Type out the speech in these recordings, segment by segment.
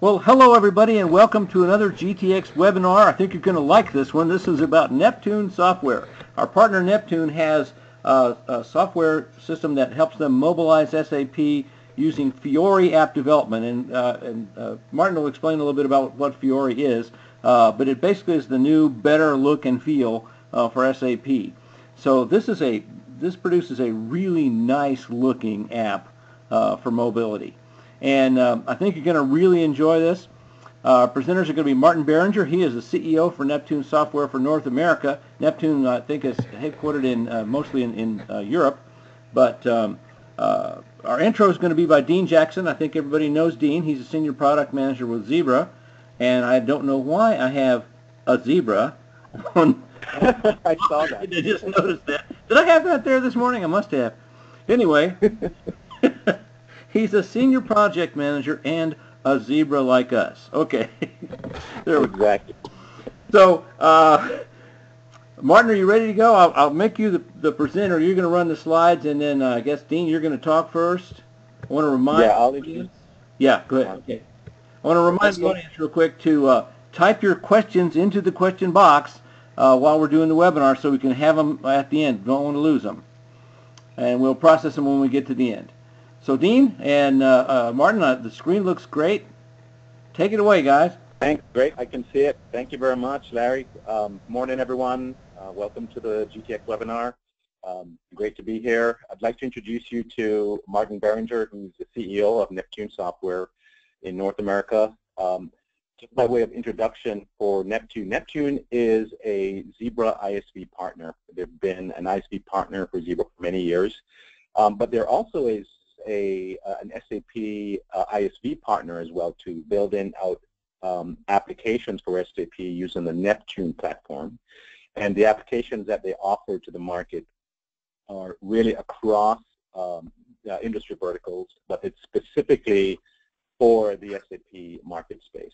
Well, hello everybody and welcome to another GTX webinar. I think you're going to like this one. This is about Neptune software. Our partner Neptune has a software system that helps them mobilize SAP using Fiori app development. And, uh, and uh, Martin will explain a little bit about what Fiori is, uh, but it basically is the new better look and feel uh, for SAP. So this is a this produces a really nice looking app uh, for mobility. And um, I think you're going to really enjoy this. Uh, presenters are going to be Martin Barringer. He is the CEO for Neptune Software for North America. Neptune, I think, is headquartered in uh, mostly in, in uh, Europe. But um, uh, our intro is going to be by Dean Jackson. I think everybody knows Dean. He's a senior product manager with Zebra. And I don't know why I have a zebra on. I saw that. I just noticed that. Did I have that there this morning? I must have. Anyway, he's a senior project manager and a zebra like us. Okay. there we go. Exactly. So, uh, Martin, are you ready to go? I'll, I'll make you the, the presenter. You're going to run the slides, and then uh, I guess, Dean, you're going to talk first. I want to remind Yeah, I'll introduce. Yeah, go ahead. Okay. I want to remind the audience real quick to uh, type your questions into the question box uh, while we're doing the webinar so we can have them at the end. Don't want to lose them. And we'll process them when we get to the end. So Dean and uh, uh Martin, uh, the screen looks great. Take it away, guys. Thanks. Great. I can see it. Thank you very much, Larry. Um, morning, everyone. Uh, welcome to the GTX webinar. Um, great to be here. I'd like to introduce you to Martin Barringer, who's the CEO of Neptune Software in North America. Um, just by way of introduction for Neptune, Neptune is a Zebra ISV partner. They've been an ISV partner for Zebra for many years, um, but they're also a, a uh, an SAP uh, ISV partner as well to build in out um, applications for SAP using the Neptune platform. And the applications that they offer to the market are really across um, industry verticals, but it's specifically for the SAP market space.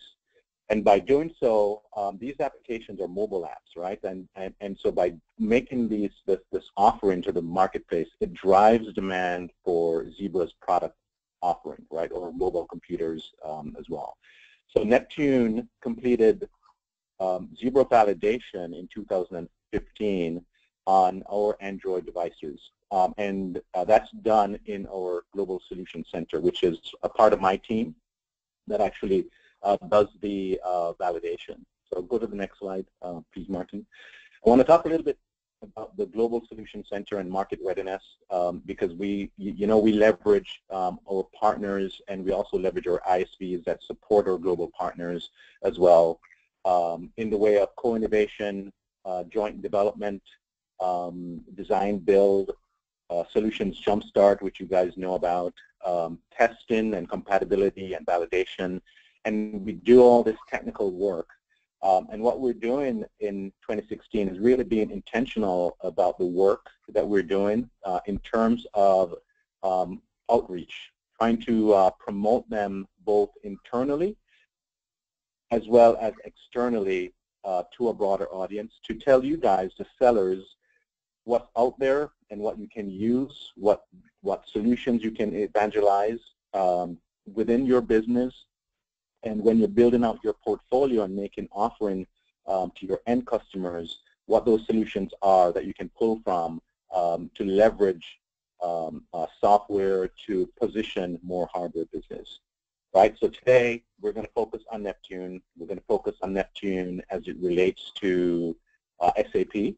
And by doing so, um, these applications are mobile apps, right? And, and, and so by making these this, this offering to the marketplace, it drives demand for Zebra's product offering, right, or mobile computers um, as well. So Neptune completed um, Zebra validation in 2015 on our Android devices. Um, and uh, that's done in our Global Solution Center, which is a part of my team that actually does the uh, validation. So go to the next slide, uh, please, Martin. I want to talk a little bit about the Global Solution Center and market readiness um, because we, you know, we leverage um, our partners and we also leverage our ISVs that support our global partners as well um, in the way of co-innovation, uh, joint development, um, design build, uh, solutions jumpstart, which you guys know about, um, testing and compatibility and validation, and we do all this technical work. Um, and what we're doing in 2016 is really being intentional about the work that we're doing uh, in terms of um, outreach, trying to uh, promote them both internally as well as externally uh, to a broader audience to tell you guys, the sellers, what's out there and what you can use, what, what solutions you can evangelize um, within your business. And when you're building out your portfolio and making offering um, to your end customers, what those solutions are that you can pull from um, to leverage um, uh, software to position more hardware business. Right, so today we're going to focus on Neptune. We're going to focus on Neptune as it relates to uh, SAP.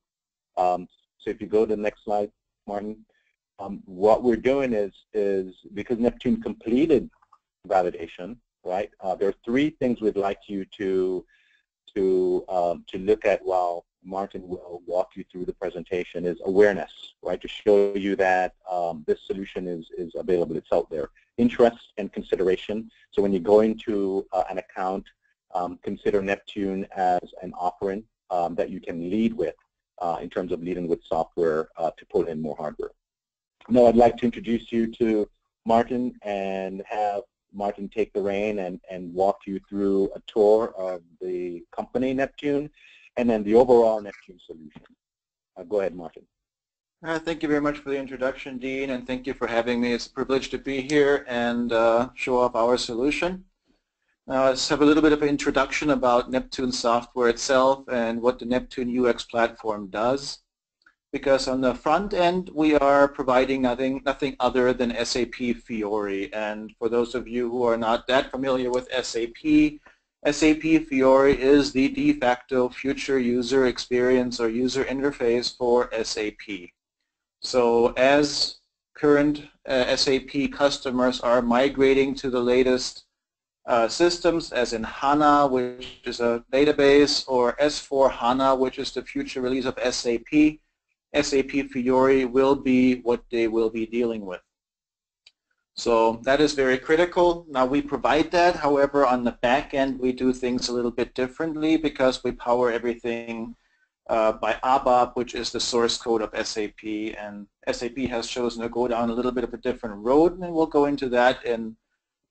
Um, so if you go to the next slide, Martin, um, what we're doing is, is because Neptune completed validation, right, uh, there are three things we'd like you to, to, um, to look at while Martin will walk you through the presentation is awareness, right, to show you that um, this solution is, is available, it's out there. Interest and consideration. So when you go into uh, an account, um, consider Neptune as an offering um, that you can lead with uh, in terms of leading with software uh, to pull in more hardware. Now I'd like to introduce you to Martin and have Martin take the reign and, and walk you through a tour of the company Neptune and then the overall Neptune solution. Uh, go ahead, Martin. Uh, thank you very much for the introduction, Dean, and thank you for having me. It's a privilege to be here and uh, show off our solution. Now let's have a little bit of an introduction about Neptune software itself and what the Neptune UX platform does. Because on the front end, we are providing nothing, nothing other than SAP Fiori. And for those of you who are not that familiar with SAP, SAP Fiori is the de facto future user experience or user interface for SAP. So as current uh, SAP customers are migrating to the latest uh, systems, as in HANA, which is a database, or S4 HANA, which is the future release of SAP, SAP Fiori will be what they will be dealing with. So that is very critical. Now we provide that. However, on the back end, we do things a little bit differently because we power everything uh, by ABAP, which is the source code of SAP. And SAP has chosen to go down a little bit of a different road, and we'll go into that in,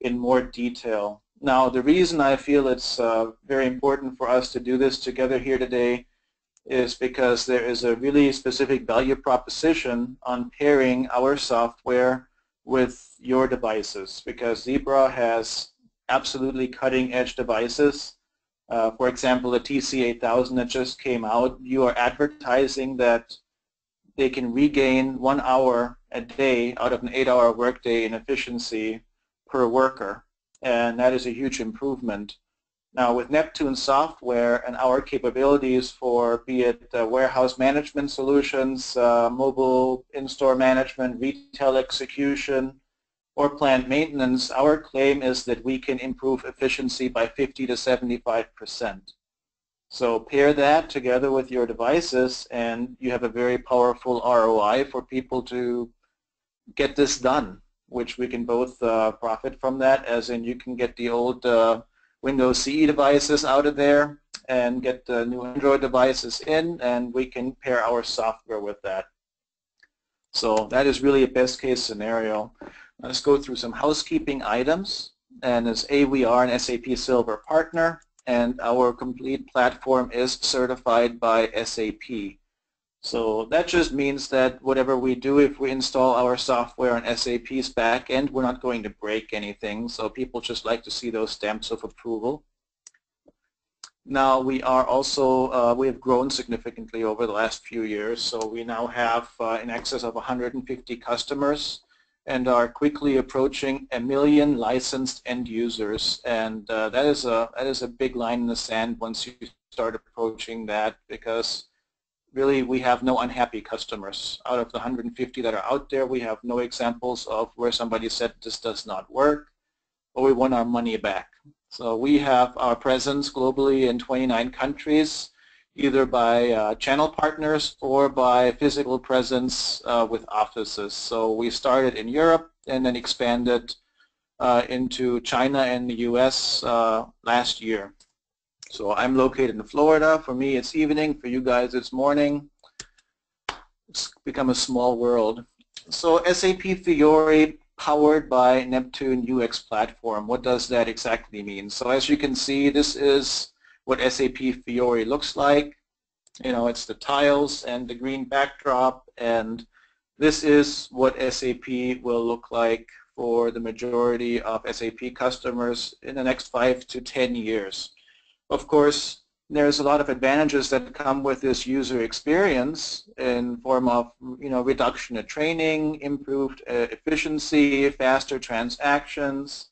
in more detail. Now, the reason I feel it's uh, very important for us to do this together here today is because there is a really specific value proposition on pairing our software with your devices because Zebra has absolutely cutting edge devices. Uh, for example, the TC8000 that just came out, you are advertising that they can regain one hour a day out of an eight-hour workday in efficiency per worker, and that is a huge improvement. Now with Neptune software and our capabilities for be it uh, warehouse management solutions, uh, mobile in-store management, retail execution, or plant maintenance, our claim is that we can improve efficiency by 50 to 75 percent. So pair that together with your devices and you have a very powerful ROI for people to get this done, which we can both uh, profit from that as in you can get the old uh, Windows CE devices out of there and get the new Android devices in and we can pair our software with that. So that is really a best case scenario. Let's go through some housekeeping items. And as A, we are an SAP Silver partner and our complete platform is certified by SAP. So that just means that whatever we do, if we install our software on SAP's back end, we're not going to break anything. So people just like to see those stamps of approval. Now we are also, uh, we have grown significantly over the last few years. So we now have uh, in excess of 150 customers and are quickly approaching a million licensed end users. And uh, that is a that is a big line in the sand once you start approaching that because really we have no unhappy customers. Out of the 150 that are out there, we have no examples of where somebody said this does not work or we want our money back. So we have our presence globally in 29 countries, either by uh, channel partners or by physical presence uh, with offices. So we started in Europe and then expanded uh, into China and the US uh, last year. So I'm located in Florida. For me, it's evening. For you guys, it's morning. It's become a small world. So SAP Fiori powered by Neptune UX platform. What does that exactly mean? So as you can see, this is what SAP Fiori looks like. You know, it's the tiles and the green backdrop, and this is what SAP will look like for the majority of SAP customers in the next five to 10 years. Of course, there's a lot of advantages that come with this user experience in form of you know reduction of training, improved uh, efficiency, faster transactions,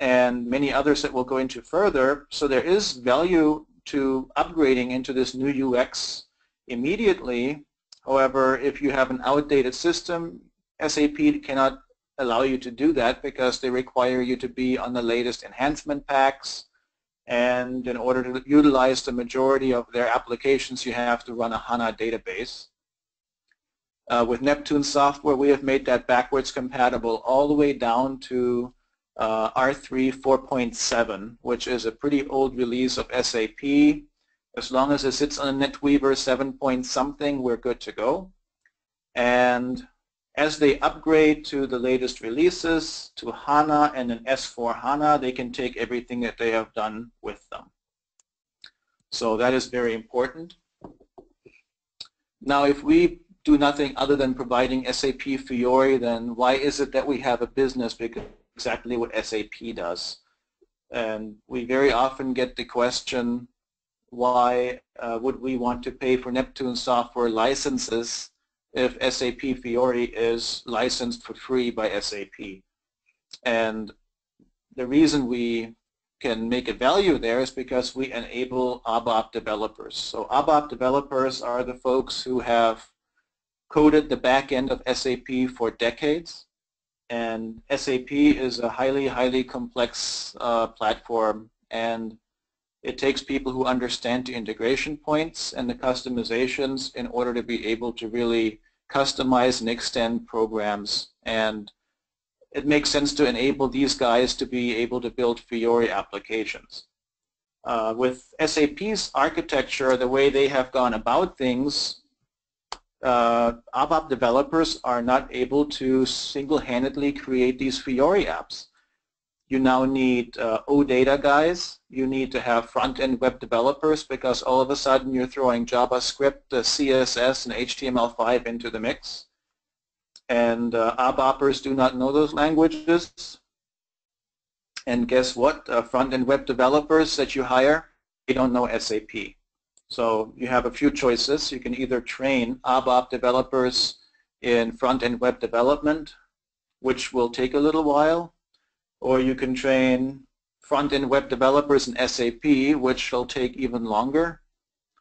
and many others that we'll go into further. So there is value to upgrading into this new UX immediately. However, if you have an outdated system, SAP cannot allow you to do that because they require you to be on the latest enhancement packs, and in order to utilize the majority of their applications, you have to run a HANA database. Uh, with Neptune software, we have made that backwards compatible all the way down to uh, R3 4.7, which is a pretty old release of SAP. As long as it sits on a NetWeaver 7 point something, we're good to go. And as they upgrade to the latest releases, to HANA and an S4 HANA, they can take everything that they have done with them. So that is very important. Now if we do nothing other than providing SAP Fiori, then why is it that we have a business? Because exactly what SAP does. And we very often get the question, why uh, would we want to pay for Neptune software licenses if SAP Fiori is licensed for free by SAP? And the reason we can make a value there is because we enable ABAP developers. So ABAP developers are the folks who have coded the back end of SAP for decades. And SAP is a highly, highly complex uh, platform and it takes people who understand the integration points and the customizations in order to be able to really customize and extend programs. And it makes sense to enable these guys to be able to build Fiori applications. Uh, with SAP's architecture, the way they have gone about things, uh, ABAP developers are not able to single-handedly create these Fiori apps you now need uh, OData guys. You need to have front-end web developers because all of a sudden you're throwing JavaScript, uh, CSS, and HTML5 into the mix. And uh, ABAPers do not know those languages. And guess what? Uh, front-end web developers that you hire, they don't know SAP. So you have a few choices. You can either train ABAP developers in front-end web development, which will take a little while, or you can train front-end web developers in SAP, which will take even longer,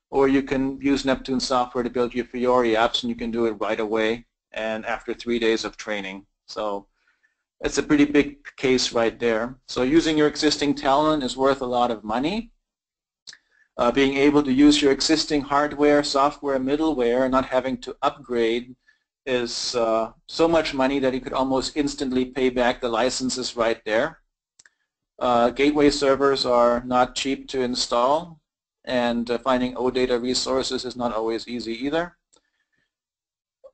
or you can use Neptune software to build your Fiori apps and you can do it right away and after three days of training. So it's a pretty big case right there. So using your existing talent is worth a lot of money. Uh, being able to use your existing hardware, software, middleware, and not having to upgrade is uh, so much money that you could almost instantly pay back the licenses right there. Uh, gateway servers are not cheap to install and uh, finding OData resources is not always easy either.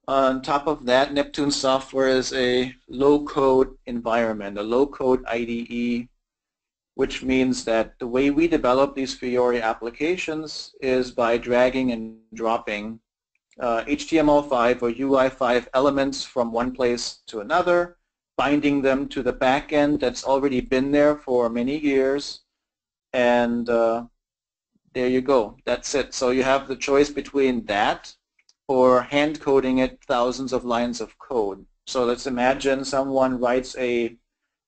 On top of that, Neptune software is a low-code environment, a low-code IDE, which means that the way we develop these Fiori applications is by dragging and dropping uh, HTML5 or UI5 elements from one place to another, binding them to the backend that's already been there for many years, and uh, there you go. That's it. So you have the choice between that or hand coding it thousands of lines of code. So let's imagine someone writes a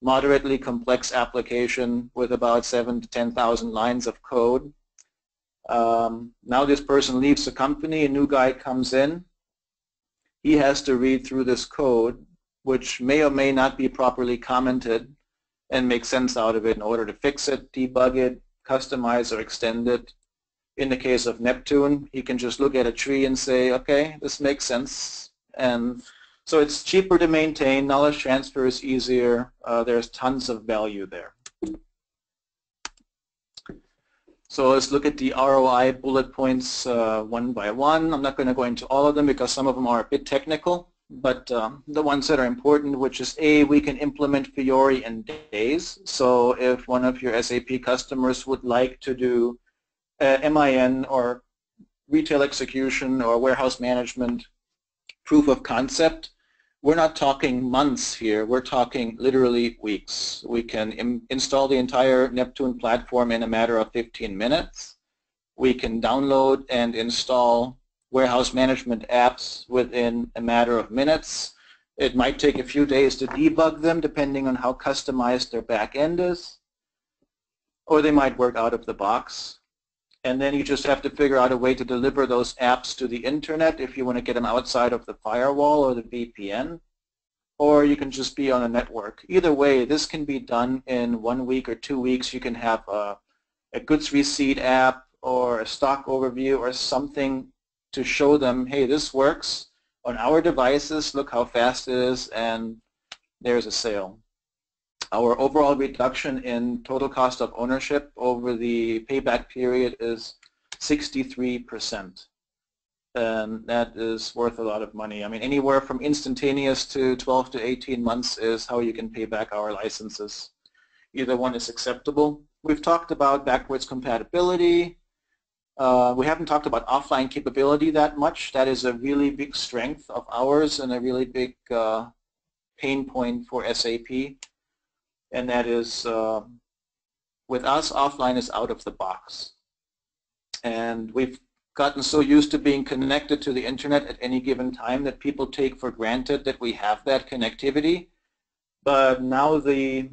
moderately complex application with about seven to 10,000 lines of code um, now this person leaves the company, a new guy comes in. He has to read through this code, which may or may not be properly commented and make sense out of it in order to fix it, debug it, customize or extend it. In the case of Neptune, he can just look at a tree and say, okay, this makes sense. And so it's cheaper to maintain, knowledge transfer is easier, uh, there's tons of value there. So let's look at the ROI bullet points uh, one by one. I'm not going to go into all of them because some of them are a bit technical, but um, the ones that are important, which is A, we can implement Fiori in days. So if one of your SAP customers would like to do uh, MIN or retail execution or warehouse management proof of concept, we're not talking months here, we're talking literally weeks. We can Im install the entire Neptune platform in a matter of 15 minutes. We can download and install warehouse management apps within a matter of minutes. It might take a few days to debug them depending on how customized their back end is. Or they might work out of the box and then you just have to figure out a way to deliver those apps to the internet if you want to get them outside of the firewall or the VPN, or you can just be on a network. Either way, this can be done in one week or two weeks. You can have a, a goods receipt app or a stock overview or something to show them, hey, this works on our devices, look how fast it is, and there's a sale. Our overall reduction in total cost of ownership over the payback period is 63%. And that is worth a lot of money. I mean, anywhere from instantaneous to 12 to 18 months is how you can pay back our licenses. Either one is acceptable. We've talked about backwards compatibility. Uh, we haven't talked about offline capability that much. That is a really big strength of ours and a really big uh, pain point for SAP and that is uh, With us, offline is out of the box. And we've gotten so used to being connected to the internet at any given time that people take for granted that we have that connectivity. But now the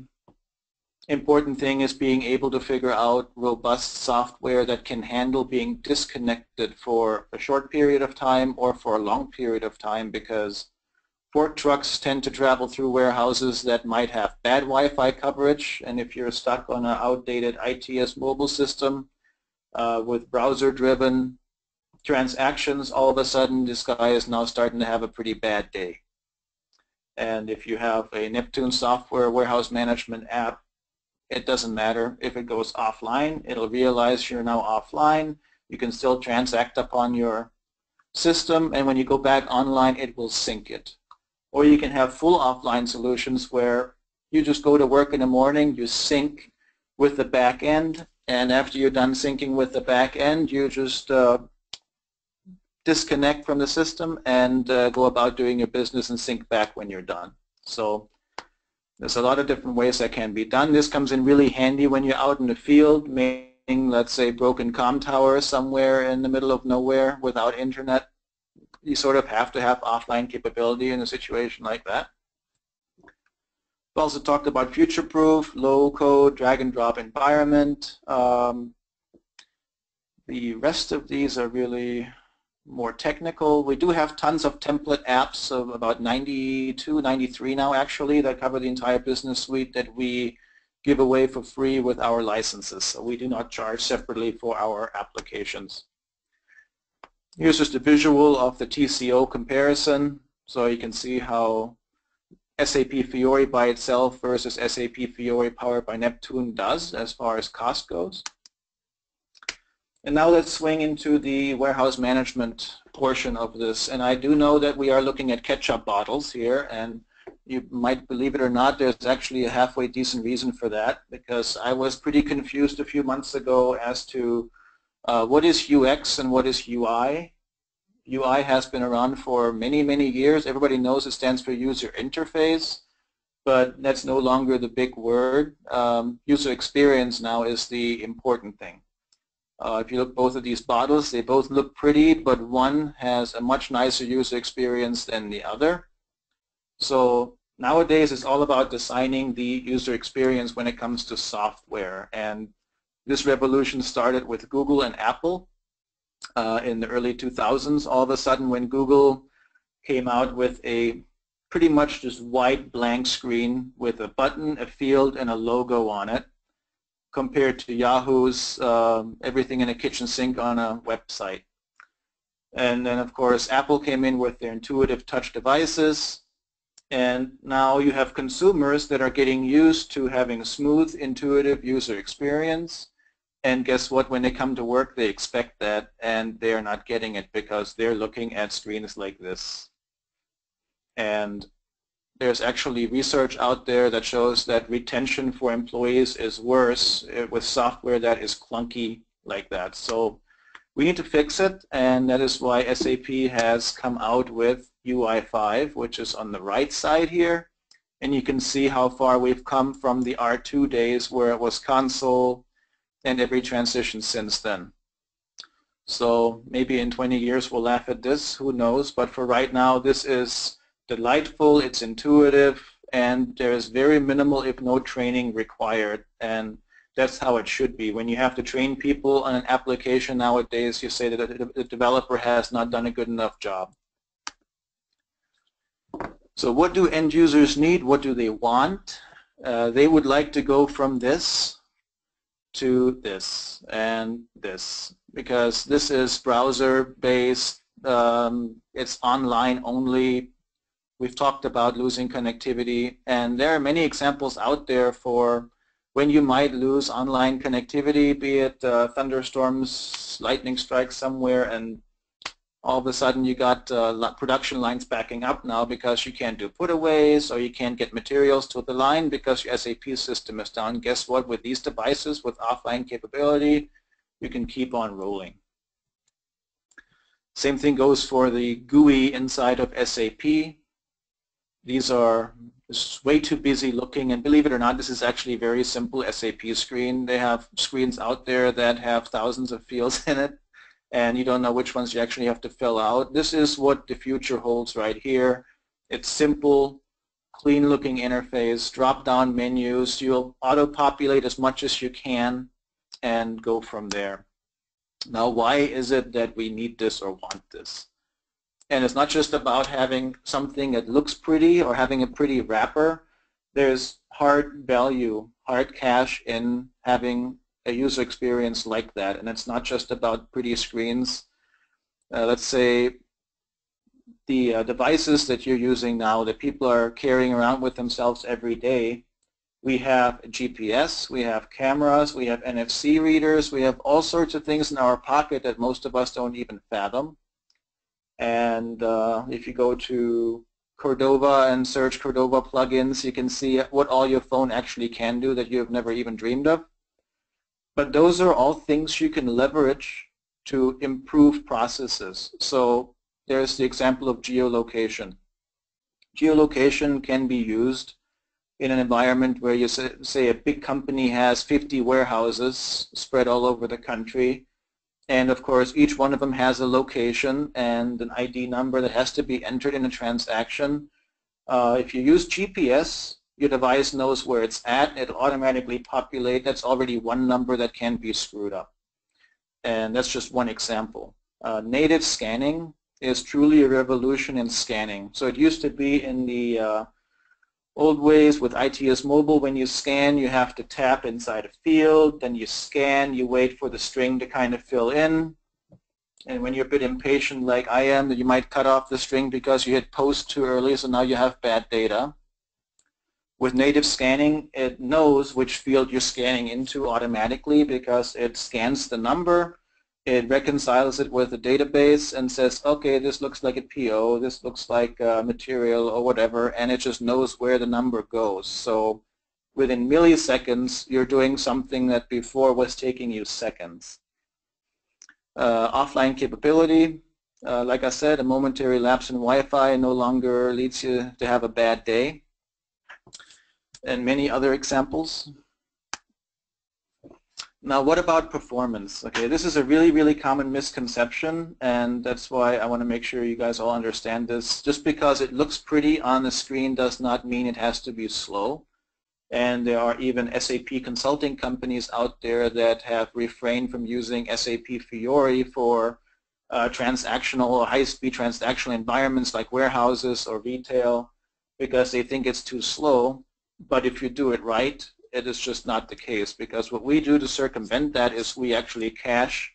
important thing is being able to figure out robust software that can handle being disconnected for a short period of time or for a long period of time because fork trucks tend to travel through warehouses that might have bad Wi-Fi coverage and if you're stuck on an outdated ITS mobile system uh, with browser-driven transactions, all of a sudden this guy is now starting to have a pretty bad day. And if you have a Neptune software warehouse management app it doesn't matter if it goes offline. It'll realize you're now offline. You can still transact upon your system, and when you go back online, it will sync it. Or you can have full offline solutions where you just go to work in the morning, you sync with the back end, and after you're done syncing with the back end, you just uh, disconnect from the system and uh, go about doing your business and sync back when you're done. So there's a lot of different ways that can be done. This comes in really handy when you're out in the field, making, let's say, broken com tower somewhere in the middle of nowhere without internet. You sort of have to have offline capability in a situation like that. We also talked about future-proof, low-code, drag-and-drop environment. Um, the rest of these are really more technical. We do have tons of template apps of about 92, 93 now actually that cover the entire business suite that we give away for free with our licenses. So we do not charge separately for our applications. Here's just a visual of the TCO comparison. So you can see how SAP Fiori by itself versus SAP Fiori powered by Neptune does as far as cost goes. And now let's swing into the warehouse management portion of this. And I do know that we are looking at ketchup bottles here, and you might believe it or not, there's actually a halfway decent reason for that, because I was pretty confused a few months ago as to uh, what is UX and what is UI. UI has been around for many, many years. Everybody knows it stands for user interface, but that's no longer the big word. Um, user experience now is the important thing. Uh, if you look both of these bottles, they both look pretty, but one has a much nicer user experience than the other. So nowadays it's all about designing the user experience when it comes to software. And this revolution started with Google and Apple uh, in the early 2000s. All of a sudden when Google came out with a pretty much just white blank screen with a button, a field, and a logo on it, compared to Yahoo's um, everything in a kitchen sink on a website. And then of course Apple came in with their intuitive touch devices and now you have consumers that are getting used to having smooth intuitive user experience and guess what? When they come to work they expect that and they're not getting it because they're looking at screens like this. And there's actually research out there that shows that retention for employees is worse eh, with software that is clunky like that. So we need to fix it and that is why SAP has come out with UI5 which is on the right side here. And you can see how far we've come from the R2 days where it was console and every transition since then. So maybe in 20 years we'll laugh at this, who knows, but for right now this is delightful, it's intuitive, and there is very minimal, if no training required. And that's how it should be. When you have to train people on an application nowadays, you say that the developer has not done a good enough job. So what do end users need? What do they want? Uh, they would like to go from this to this and this because this is browser based, um, it's online only, We've talked about losing connectivity, and there are many examples out there for when you might lose online connectivity, be it uh, thunderstorms, lightning strikes somewhere, and all of a sudden you got uh, production lines backing up now because you can't do putaways or you can't get materials to the line because your SAP system is down. Guess what? With these devices with offline capability, you can keep on rolling. Same thing goes for the GUI inside of SAP. These are way too busy looking, and believe it or not, this is actually a very simple SAP screen. They have screens out there that have thousands of fields in it, and you don't know which ones you actually have to fill out. This is what the future holds right here. It's simple, clean-looking interface, drop-down menus. You'll auto-populate as much as you can and go from there. Now, why is it that we need this or want this? And it's not just about having something that looks pretty or having a pretty wrapper. There's hard value, hard cash in having a user experience like that. And it's not just about pretty screens. Uh, let's say the uh, devices that you're using now that people are carrying around with themselves every day, we have GPS, we have cameras, we have NFC readers, we have all sorts of things in our pocket that most of us don't even fathom. And uh, if you go to Cordova and search Cordova plugins, you can see what all your phone actually can do that you have never even dreamed of. But those are all things you can leverage to improve processes. So there's the example of geolocation. Geolocation can be used in an environment where you say, say, a big company has 50 warehouses spread all over the country and of course each one of them has a location and an ID number that has to be entered in a transaction. Uh, if you use GPS your device knows where it's at. It'll automatically populate. That's already one number that can be screwed up. And that's just one example. Uh, native scanning is truly a revolution in scanning. So it used to be in the uh, old ways with ITS Mobile, when you scan, you have to tap inside a field, then you scan, you wait for the string to kind of fill in. And when you're a bit impatient like I am, you might cut off the string because you hit post too early, so now you have bad data. With native scanning, it knows which field you're scanning into automatically because it scans the number, it reconciles it with the database and says, okay, this looks like a PO, this looks like material or whatever, and it just knows where the number goes. So within milliseconds, you're doing something that before was taking you seconds. Uh, offline capability, uh, like I said, a momentary lapse in Wi-Fi no longer leads you to have a bad day and many other examples. Now, what about performance? Okay, this is a really, really common misconception, and that's why I want to make sure you guys all understand this. Just because it looks pretty on the screen does not mean it has to be slow. And there are even SAP consulting companies out there that have refrained from using SAP Fiori for uh, transactional or high-speed transactional environments like warehouses or retail because they think it's too slow. But if you do it right, it is just not the case because what we do to circumvent that is we actually cache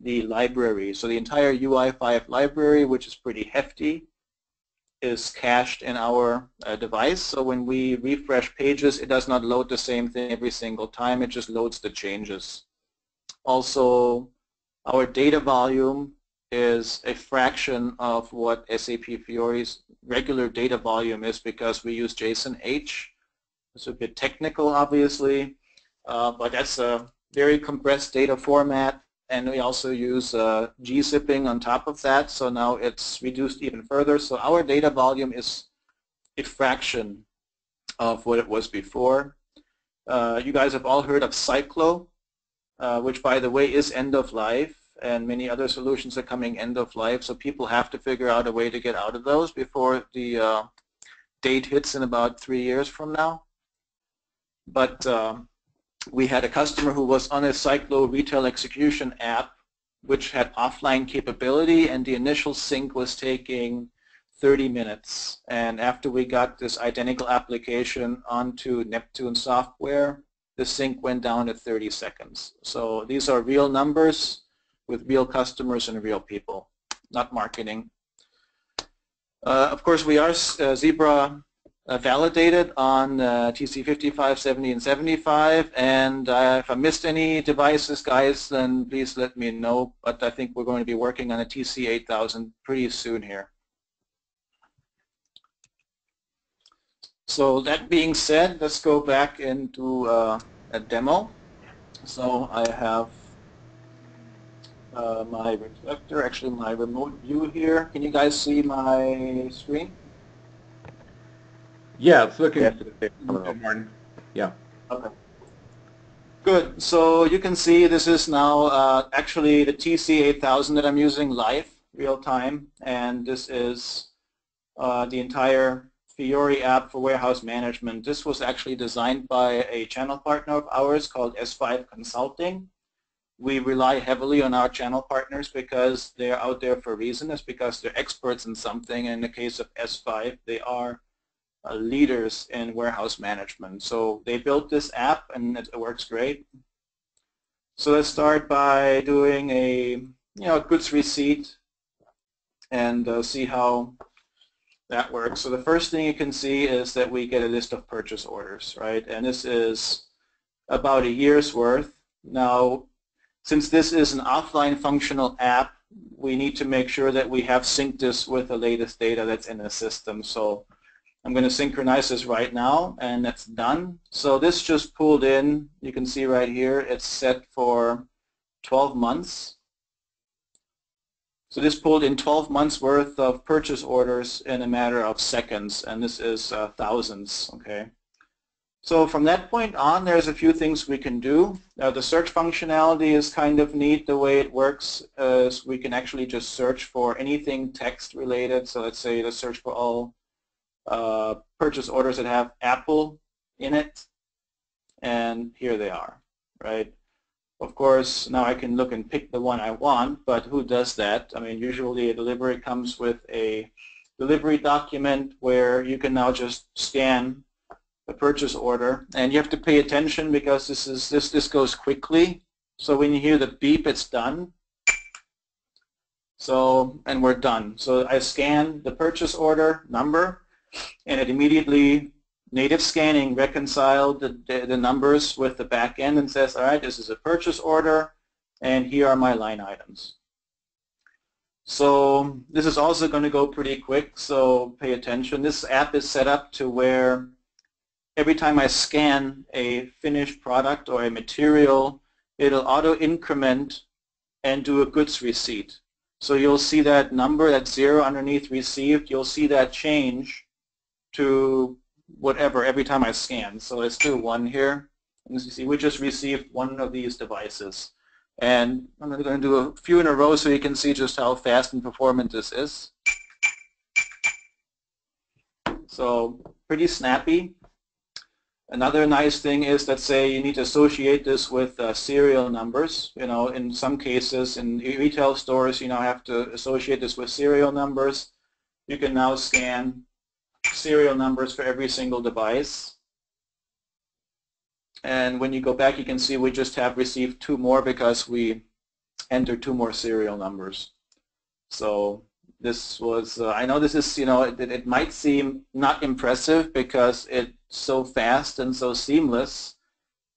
the library. So the entire UI5 library, which is pretty hefty, is cached in our uh, device. So when we refresh pages, it does not load the same thing every single time. It just loads the changes. Also, our data volume is a fraction of what SAP Fiori's regular data volume is because we use JSON-H it's a bit technical, obviously, uh, but that's a very compressed data format. And we also use uh, gzipping on top of that, so now it's reduced even further. So our data volume is a fraction of what it was before. Uh, you guys have all heard of Syclo, uh, which by the way is end of life and many other solutions are coming end of life. So people have to figure out a way to get out of those before the uh, date hits in about three years from now but um, we had a customer who was on a Syclo retail execution app which had offline capability and the initial sync was taking 30 minutes. And after we got this identical application onto Neptune software, the sync went down to 30 seconds. So these are real numbers with real customers and real people, not marketing. Uh, of course, we are uh, Zebra uh, validated on uh, TC55, 70, and 75. And uh, if I missed any devices, guys, then please let me know. But I think we're going to be working on a TC8000 pretty soon here. So that being said, let's go back into uh, a demo. So I have uh, my reflector, actually my remote view here. Can you guys see my screen? Yeah, it's looking good, Martin. Yeah. Okay. Good. So you can see this is now uh, actually the TC8000 that I'm using live, real time, and this is uh, the entire Fiori app for warehouse management. This was actually designed by a channel partner of ours called S5 Consulting. We rely heavily on our channel partners because they're out there for a reason. It's because they're experts in something. And in the case of S5, they are uh, leaders in warehouse management. So they built this app and it, works great. So let's start by doing a you know goods receipt and uh, see how that works. So the first thing you can see is that we get a list of purchase orders, right? And this is about a year's worth. Now, since this is an offline functional app, we need to make sure that we have synced this with the latest data that's in the system. So I'm going to synchronize this right now, and that's done. So this just pulled in. You can see right here, it's set for 12 months. So this pulled in 12 months worth of purchase orders in a matter of seconds, and this is uh, thousands, okay? So from that point on, there's a few things we can do. Uh, the search functionality is kind of neat. The way it works is we can actually just search for anything text related. So let's say let's search for all uh, purchase orders that have Apple in it, and here they are, right? Of course, now I can look and pick the one I want, but who does that? I mean, usually a delivery comes with a delivery document where you can now just scan the purchase order, and you have to pay attention because this is this this goes quickly. So when you hear the beep, it's done. So and we're done. So I scan the purchase order number, and it immediately native scanning reconciled the, the, numbers with the back end and says, all right, this is a purchase order, and here are my line items. So this is also going to go pretty quick, so pay attention. This app is set up to where every time I scan a finished product or a material, it'll auto-increment and do a goods receipt. So you'll see that number, that zero underneath received, you'll see that change to whatever every time I scan. So let's do one here. As you see, we just received one of these devices. And I'm going to do a few in a row so you can see just how fast and performant this is. So pretty snappy. Another nice thing is that say you need to associate this with uh, serial numbers. You know, in some cases in retail stores, you now have to associate this with serial numbers. You can now scan serial numbers for every single device. And when you go back, you can see we just have received two more because we entered two more serial numbers. So this was, uh, I know this is, you know, it, it might seem not impressive because it's so fast and so seamless,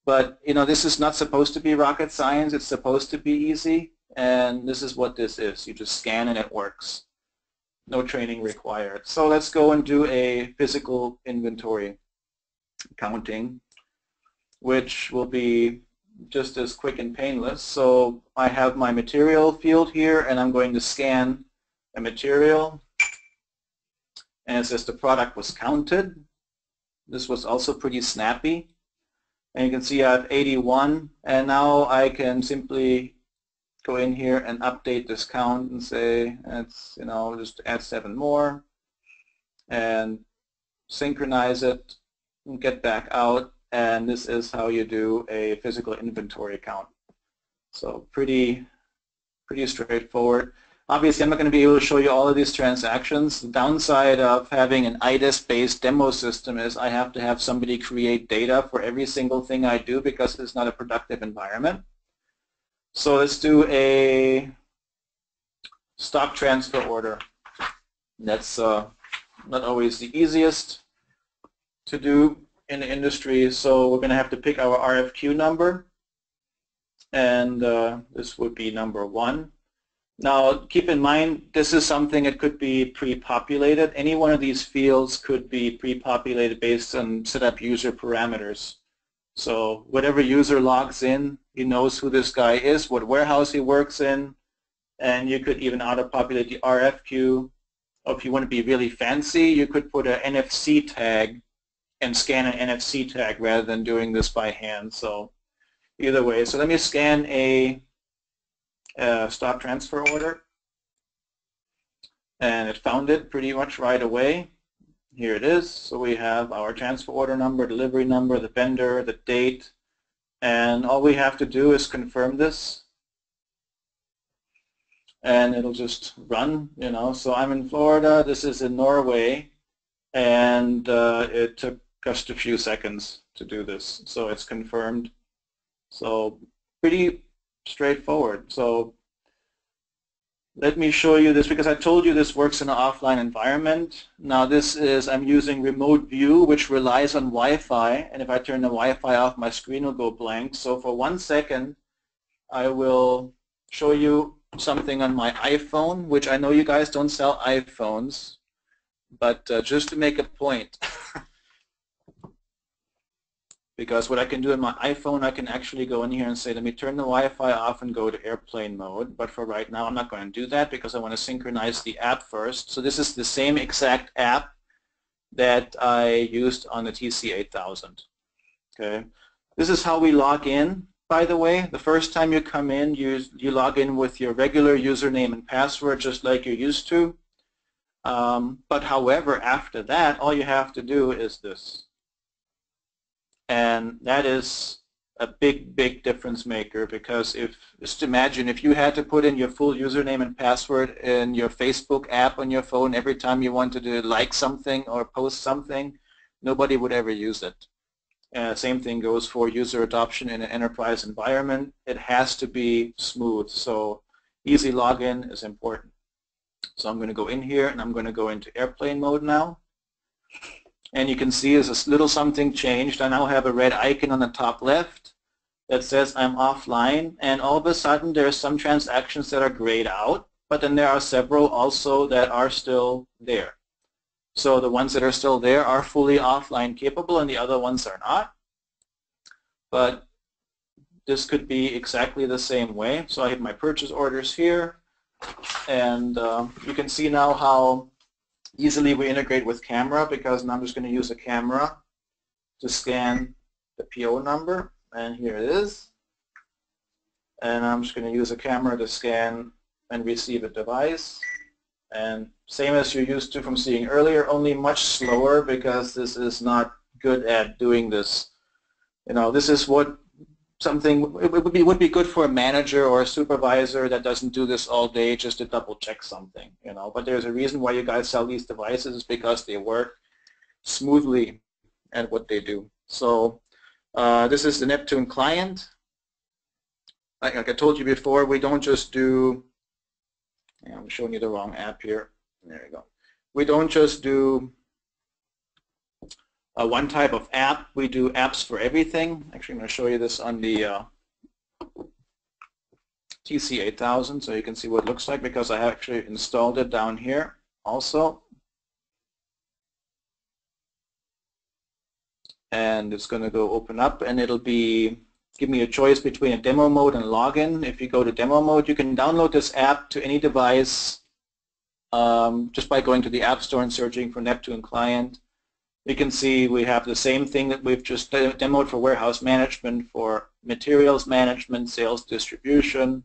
but, you know, this is not supposed to be rocket science. It's supposed to be easy, and this is what this is. You just scan and it works no training required. So let's go and do a physical inventory counting, which will be just as quick and painless. So I have my material field here, and I'm going to scan a material. And it says the product was counted. This was also pretty snappy. And you can see I have 81, and now I can simply go in here and update this count and say it's you know just add seven more and synchronize it and get back out. And this is how you do a physical inventory count. So pretty pretty straightforward. Obviously I'm not going to be able to show you all of these transactions. The downside of having an IDES based demo system is I have to have somebody create data for every single thing I do because it's not a productive environment so let's do a stock transfer order. That's uh, not always the easiest to do in the industry, so we're going to have to pick our RFQ number, and uh, this would be number one. Now, keep in mind, this is something that could be pre-populated. Any one of these fields could be pre-populated based on set up user parameters. So whatever user logs in, he knows who this guy is, what warehouse he works in, and you could even auto-populate the RFQ. Or if you want to be really fancy, you could put an NFC tag and scan an NFC tag rather than doing this by hand. So either way. So let me scan a, a stop transfer order. And it found it pretty much right away. Here it is. So we have our transfer order number, delivery number, the vendor, the date, and all we have to do is confirm this and it'll just run, you know. So I'm in Florida, this is in Norway, and uh, it took just a few seconds to do this. So it's confirmed. So pretty straightforward. So let me show you this because I told you this works in an offline environment. Now this is, I'm using remote view which relies on Wi-Fi and if I turn the Wi-Fi off my screen will go blank. So for one second I will show you something on my iPhone, which I know you guys don't sell iPhones, but uh, just to make a point, because what I can do in my iPhone, I can actually go in here and say, let me turn the Wi-Fi off and go to airplane mode. But for right now, I'm not going to do that because I want to synchronize the app first. So this is the same exact app that I used on the TC8000. Okay, This is how we log in by the way. The first time you come in, you, you log in with your regular username and password just like you're used to. Um, but however, after that, all you have to do is this. And that is a big, big difference maker because if, just imagine if you had to put in your full username and password in your Facebook app on your phone every time you wanted to like something or post something, nobody would ever use it. Uh, same thing goes for user adoption in an enterprise environment. It has to be smooth, so easy login is important. So I'm going to go in here and I'm going to go into airplane mode now. And you can see as a little something changed. I now have a red icon on the top left that says I'm offline and all of a sudden there are some transactions that are grayed out but then there are several also that are still there. So the ones that are still there are fully offline capable and the other ones are not. But this could be exactly the same way. So I have my purchase orders here and uh, you can see now how easily we integrate with camera because now I'm just going to use a camera to scan the PO number and here it is and I'm just going to use a camera to scan and receive a device and same as you're used to from seeing earlier, only much slower because this is not good at doing this. You know, this is what something it would be would be good for a manager or a supervisor that doesn't do this all day just to double check something. You know, but there's a reason why you guys sell these devices because they work smoothly at what they do. So uh, this is the Neptune client. Like, like I told you before, we don't just do I'm showing you the wrong app here. There you go. We don't just do uh, one type of app. We do apps for everything. Actually, I'm going to show you this on the uh, TC8000 so you can see what it looks like because I actually installed it down here also. And it's going to go open up and it'll be give me a choice between a demo mode and login. If you go to demo mode, you can download this app to any device um, just by going to the App Store and searching for Neptune Client. You can see we have the same thing that we've just demoed for warehouse management, for materials management, sales distribution,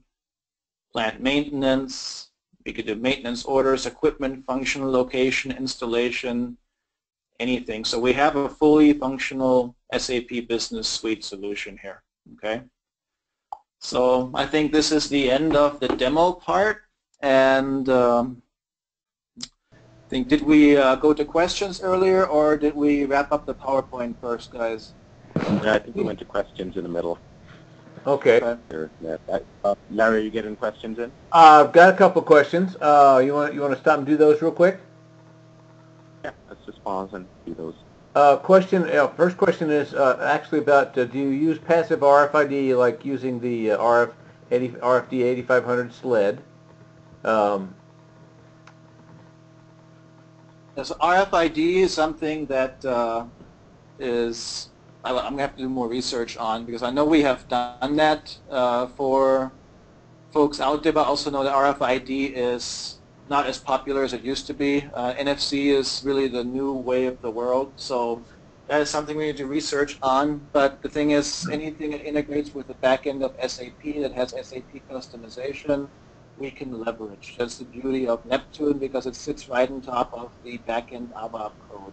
plant maintenance. We could do maintenance orders, equipment, functional location, installation, anything. So we have a fully functional SAP Business Suite solution here. Okay. So I think this is the end of the demo part. And um, think, did we uh, go to questions earlier or did we wrap up the PowerPoint first, guys? Yeah, I think we went to questions in the middle. Okay. Uh, Larry, are you getting questions in? Uh, I've got a couple questions. Uh, you want you want to stop and do those real quick? Yeah, let's just pause and do those. Uh, question, uh, first question is uh, actually about uh, do you use passive RFID like using the uh, RF 80, RFD 8500 sled? Um, RFID is something that uh, is I, am going to have to do more research on because I know we have done that uh, for folks out there, but also know that RFID is not as popular as it used to be. Uh, NFC is really the new way of the world. So that is something we need to research on. But the thing is, anything that integrates with the back end of SAP that has SAP customization, we can leverage. That's the beauty of Neptune because it sits right on top of the back end ABAP code.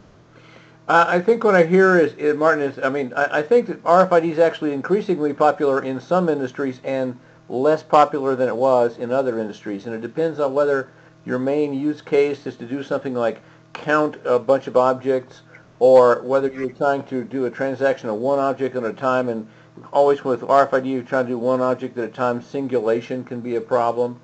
Uh, I think what I hear is, is Martin, is I mean, I, I think that RFID is actually increasingly popular in some industries and less popular than it was in other industries. And it depends on whether your main use case is to do something like count a bunch of objects or whether you're trying to do a transaction of one object at a time and always with RFID you're trying to do one object at a time, singulation can be a problem.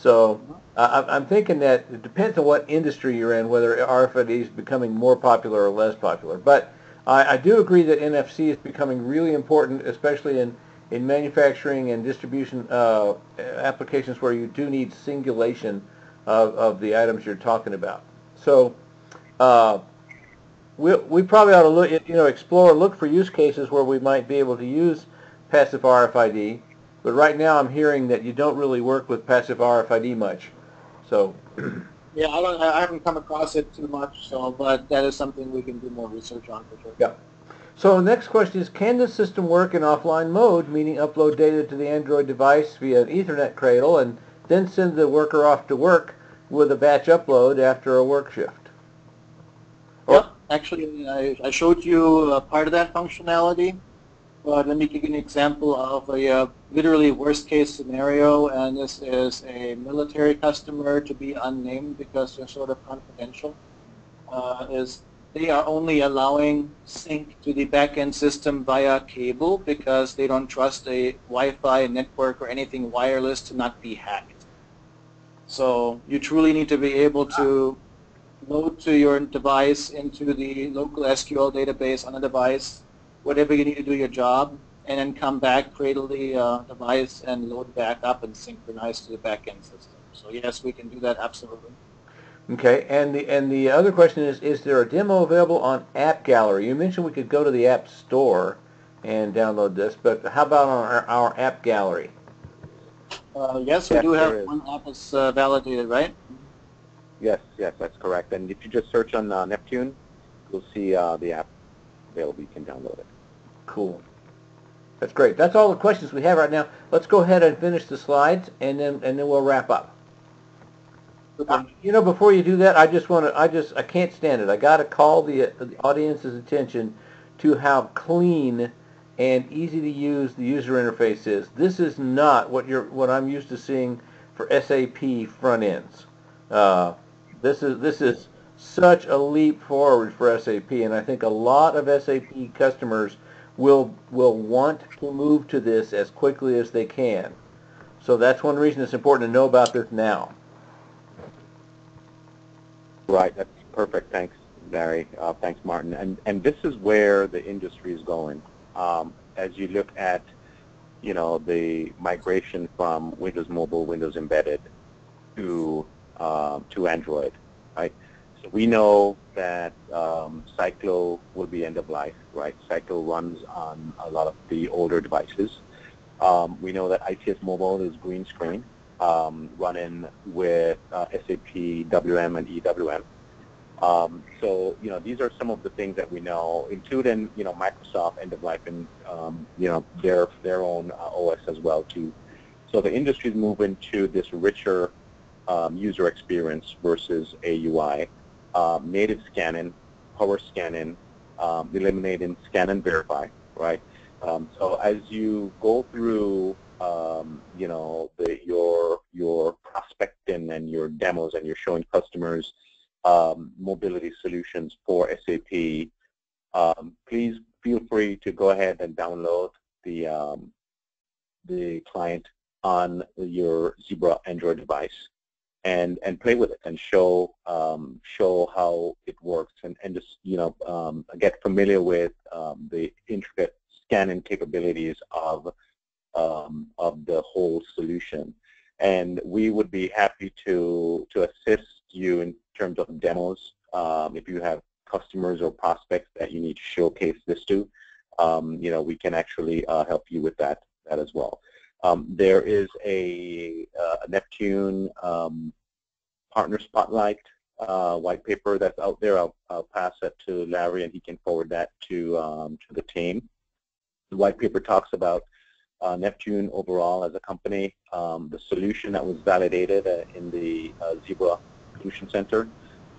So I'm thinking that it depends on what industry you're in, whether RFID is becoming more popular or less popular. But I, I do agree that NFC is becoming really important, especially in, in manufacturing and distribution uh, applications where you do need singulation of, of the items you're talking about. So uh, we, we probably ought to look, you know, explore, look for use cases where we might be able to use passive RFID. But right now I'm hearing that you don't really work with passive RFID much. So. Yeah, I don't. I haven't come across it too much. So, but that is something we can do more research on for sure. Yeah. So next question is, can the system work in offline mode, meaning upload data to the Android device via an Ethernet cradle and then send the worker off to work with a batch upload after a work shift? Yep. Actually, I, I showed you uh, part of that functionality, but let me give you an example of a uh, literally worst case scenario, and this is a military customer to be unnamed because they're sort of confidential, uh, is they are only allowing sync to the backend system via cable because they don't trust a Wi-Fi network or anything wireless to not be hacked. So you truly need to be able to load to your device into the local SQL database on the device, whatever you need to do your job, and then come back, cradle the uh, device, and load back up and synchronize to the backend system. So yes, we can do that absolutely. Okay, and the and the other question is, is there a demo available on App Gallery? You mentioned we could go to the App Store and download this, but how about on our, our App Gallery? Uh, yes, we Yes, do have is. one app is uh, validated, right? Yes, yes, that's correct. And if you just search on uh, Neptune, you'll see uh, the app available. You can download it. Cool. That's great. That's all the questions we have right now. Let's go ahead and finish the slides, and then and then we'll wrap up. Uh, you know, before you do that, I just want to, I just, I can't stand it. I got to call the, the audience's attention to how clean and easy to use the user interface is. This is not what you're, what I'm used to seeing for SAP front ends. Uh, this is, this is such a leap forward for SAP, and I think a lot of SAP customers will, will want to move to this as quickly as they can. So that's one reason it's important to know about this now. Right, that's perfect. Thanks, Larry. Uh, thanks, Martin. And and this is where the industry is going. Um, as you look at, you know, the migration from Windows Mobile, Windows Embedded to um, to Android? So we know that um, Syclo will be end of life, right? Syclo runs on a lot of the older devices. Um, we know that ITS Mobile is green screen, um, running with uh, SAP WM and EWM. Um, so, you know, these are some of the things that we know, including, you know, Microsoft end of life and, um, you know, their, their own uh, OS as well, too. So the industry is moving to this richer um, user experience versus AUI. Um, native scanning, power scanning, um, eliminating scan and verify, right? Um, so as you go through, um, you know, the, your your prospecting and your demos, and you're showing customers um, mobility solutions for SAP, um, please feel free to go ahead and download the the client on your Zebra Android device and and play with it and show um, show how it works and and just you know um, get familiar with um, the intricate scanning capabilities of um, of the whole solution. And we would be happy to to assist you in terms of demos um, if you have customers or prospects that you need to showcase this to. Um, you know, we can actually uh, help you with that that as well. Um, there is a, uh, Neptune um, partner spotlight uh, white paper that's out there. I'll, I'll pass that to Larry and he can forward that to, um, to the team. The white paper talks about uh, Neptune overall as a company, um, the solution that was validated uh, in the uh, Zebra Solution Center,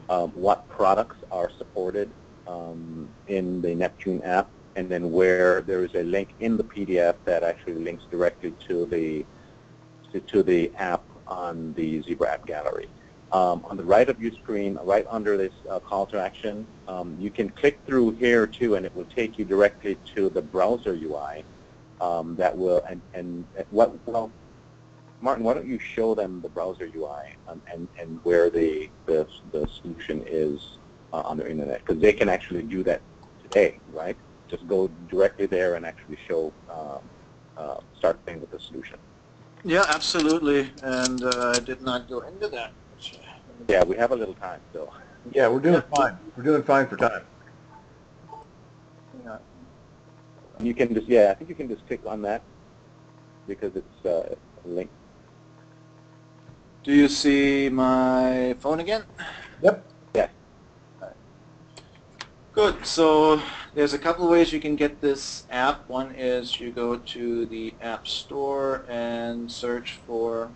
um, what products are supported um, in the Neptune app, and then where there is a link in the PDF that actually links directly to the to, to the app on the Zebra App Gallery. Um, on the right of your screen, right under this uh, call to action, um, you can click through here too, and it will take you directly to the browser UI. Um, that will and and what well, Martin, why don't you show them the browser UI um, and and where the the, the solution is uh, on the internet because they can actually do that today, right? Just go directly there and actually show um, uh, start playing with the solution. Yeah, absolutely. And uh, I did not go into that. which, uh, Yeah, we have a little time still. Yeah, we're doing fine. We're doing fine for time. yeah. You can just yeah, I think you can just click on that because it's uh, a link. Do you see my phone again? Yep. Good. So there's a couple ways you can get this app. One is you go to the App Store and search for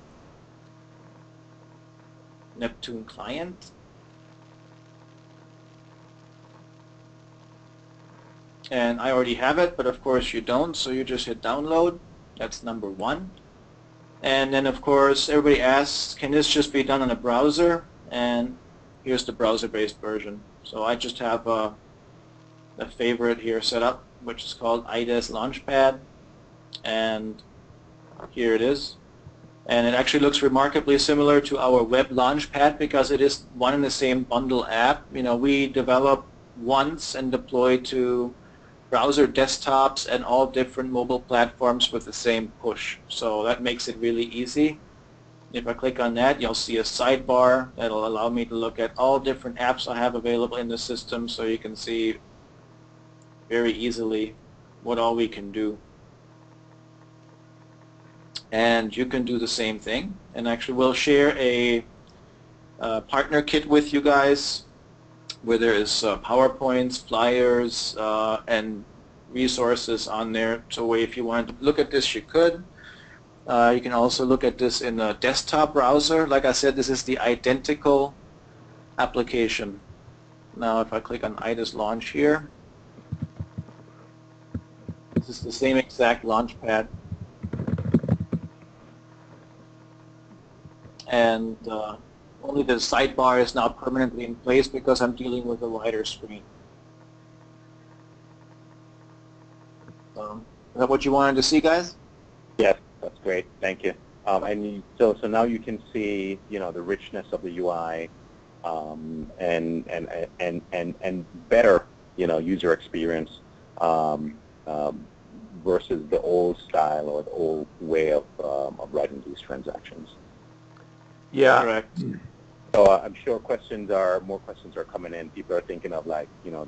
Neptune Client. And I already have it, but of course you don't, so you just hit download. That's number one. And then of course everybody asks, can this just be done on a browser? And here's the browser-based version. So I just have a, a favorite here set up, which is called IDES Launchpad. And here it is. And it actually looks remarkably similar to our web launchpad because it is one and the same bundle app. You know, we develop once and deploy to browser desktops and all different mobile platforms with the same push. So that makes it really easy. If I click on that, you'll see a sidebar that'll allow me to look at all different apps I have available in the system so you can see very easily what all we can do. And you can do the same thing. And actually we'll share a partner kit with you guys where there is uh, PowerPoints, flyers, uh, and resources on there. So if you wanted to look at this, you could. Uh, you can also look at this in a desktop browser. Like I said, this is the identical application. Now if I click on IDES Launch here, this is the same exact launchpad. And uh, only the sidebar is now permanently in place because I'm dealing with a wider screen. Um, is that what you wanted to see, guys? Yes, that's great. Thank you. Um, and so, so now you can see, you know, the richness of the UI um, and, and, and, and, and better, you know, user experience um, um, versus the old style or the old way of, um, of writing these transactions. Yeah. Correct. So uh, I'm sure questions are, more questions are coming in. People are thinking of like, you know,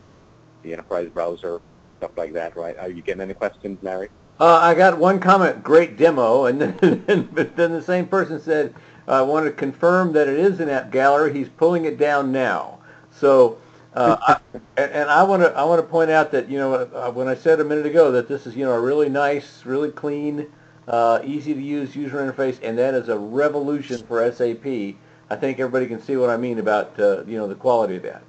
the enterprise browser, stuff like that, right? Are you getting any questions, Larry? Uh, I got one comment, great demo, and then, but then the same person said, I want to confirm that it is an app gallery. He's pulling it down now. So, uh, I, and, I want to I want to point out that you know uh, when I said a minute ago that this is you know a really nice, really clean, uh, easy to use user interface, and that is a revolution for SAP. I think everybody can see what I mean about uh, you know the quality of that.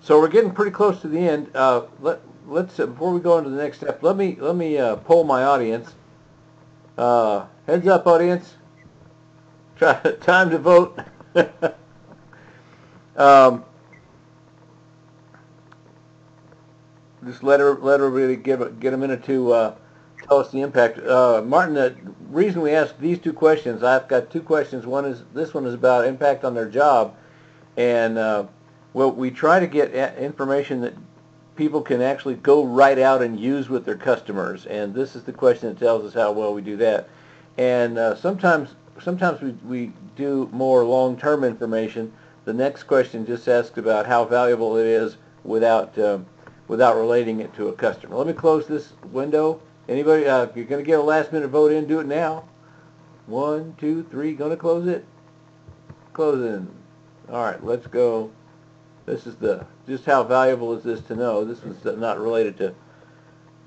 So we're getting pretty close to the end. Let let's before we go on to the next step, let me let me uh, poll my audience. Uh, heads up, audience. Try, time to vote. um, just let her let everybody give a, get a minute to uh, tell us the impact. Uh, Martin, the reason we asked these two questions, I've got two questions. One is this one is about impact on their job, and uh, well, we try to get information that people can actually go right out and use with their customers. And this is the question that tells us how well we do that. And uh, sometimes, sometimes we, we do more long-term information. The next question just asks about how valuable it is without, um, without relating it to a customer. Let me close this window. Anybody, uh, if you're going to get a last-minute vote in, do it now. One, two, three, going to close it. Closing. All right, let's go. This is the, just how valuable is this to know? This is not related to,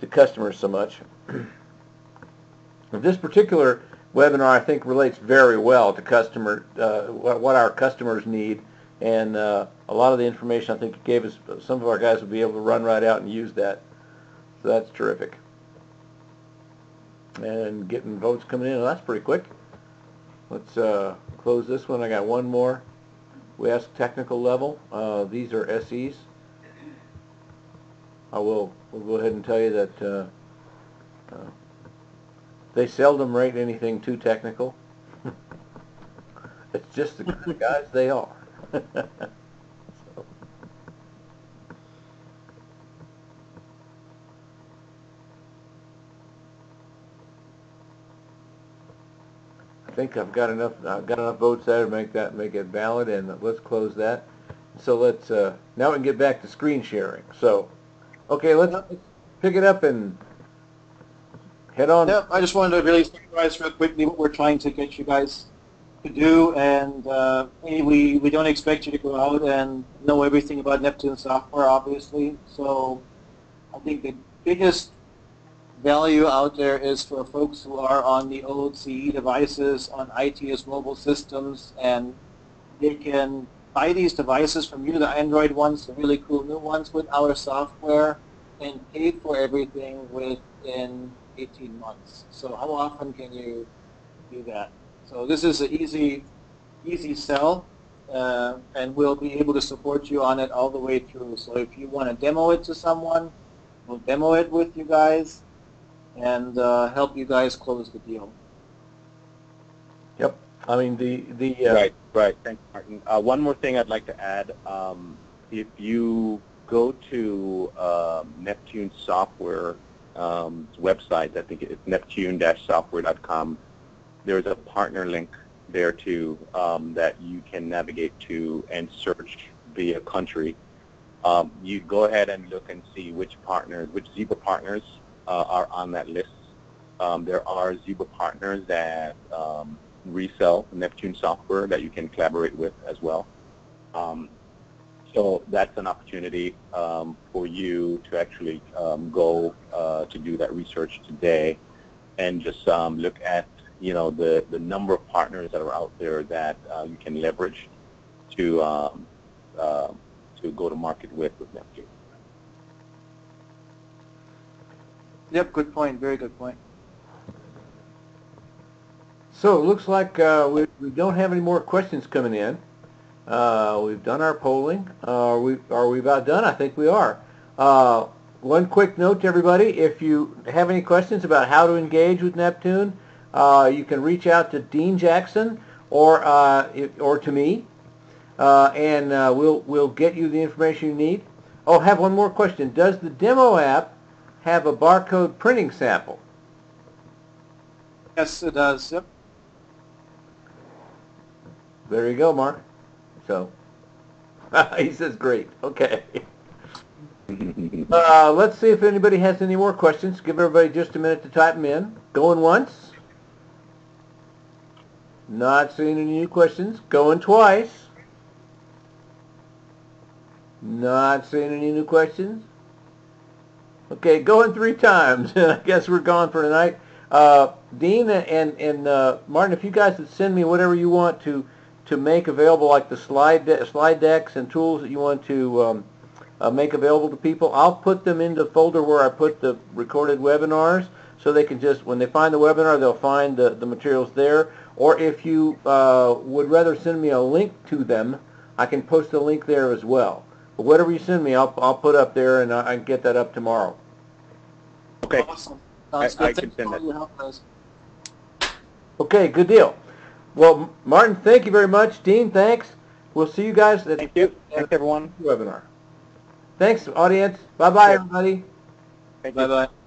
to customers so much. This particular webinar, I think, relates very well to customer, uh, what our customers need. And uh, a lot of the information I think it gave us, some of our guys will be able to run right out and use that. So that's terrific. And getting votes coming in, well, that's pretty quick. Let's uh, close this one. I got one more. We ask technical level. Uh, these are SEs. I will we'll go ahead and tell you that uh, uh, they seldom rate anything too technical. it's just the kind of guys they are. So. I think I've got enough. I've got enough votes there to make that make it valid, and let's close that. So let's uh, now we can get back to screen sharing. So, okay, let's pick it up and head on. Yep, I just wanted to really summarize real quickly what we're trying to get you guys to do, and uh, we we don't expect you to go out and know everything about Neptune software, obviously. So, I think the biggest value out there is for folks who are on the old CE devices, on ITS mobile systems, and they can buy these devices from you, the Android ones, the really cool new ones with our software, and pay for everything within 18 months. So how often can you do that? So this is an easy, easy sell, uh, and we'll be able to support you on it all the way through. So if you want to demo it to someone, we'll demo it with you guys and uh, help you guys close the deal. Yep. I mean, the... the uh, right, right. Thanks, Martin. Uh, one more thing I'd like to add. Um, if you go to um, Neptune Software um, website, I think it's neptune-software.com, there's a partner link there too um, that you can navigate to and search via country. Um, you go ahead and look and see which partners, which Zebra partners uh, are on that list. Um, there are Zebra partners that um, resell Neptune software that you can collaborate with as well. Um, so that's an opportunity um, for you to actually go uh, to do that research today and just look at you know the, the number of partners that are out there that uh, you can leverage to uh, to go to market with with Neptune. Yep, good point. Very good point. So it looks like uh, we, we don't have any more questions coming in. Uh, we've done our polling. Uh, we, are we about done? I think we are. Uh, one quick note to everybody, if you have any questions about how to engage with Neptune, uh, you can reach out to Dean Jackson or, uh, or to me, and we'll, we'll get you the information you need. Oh, I have one more question. Does the demo app have a barcode printing sample? Yes, it does. Yep. There you go, Mark. So, he says great. Okay. uh, let's see if anybody has any more questions. Give everybody just a minute to type them in. Going once. Not seeing any new questions. Going twice. Not seeing any new questions. Okay, going three times. I guess we're gone for tonight. Uh, Dean and and uh, Martin, if you guys would send me whatever you want to to make available, like the slide de slide decks and tools that you want to um, uh, make available to people, I'll put them in the folder where I put the recorded webinars, so they can just when they find the webinar, they'll find the the materials there. Or if you uh, would rather send me a link to them, I can post a link there as well. But whatever you send me, I'll, I'll put up there and I, I can get that up tomorrow. Okay. Awesome. I, good. I can send for that. all your help, guys. Okay, good deal. Well, Martin, thank you very much. Dean, thanks. We'll see you guys at Thank you. Thanks, everyone. the webinar. Thanks, audience. Bye-bye, Yeah. everybody. Thank you. Bye-bye.